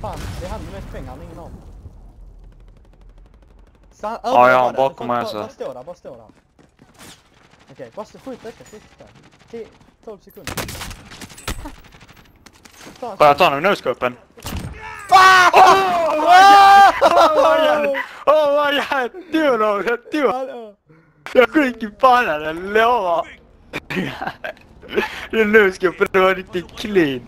Fan, det är han med mest pengar, han har ingen aning. Så Ja, ja, har bakom mig så. Alltså. Bara stå där, bara stå där. Okej, bara skjut detta, skjut detta. 12 sekunder. Får jag ta nu med noscopen? Ah! my vad Oh my god! jag dör! du! Jag skjuter i pannan, jag lovar! Den no-scopen, det var riktigt clean.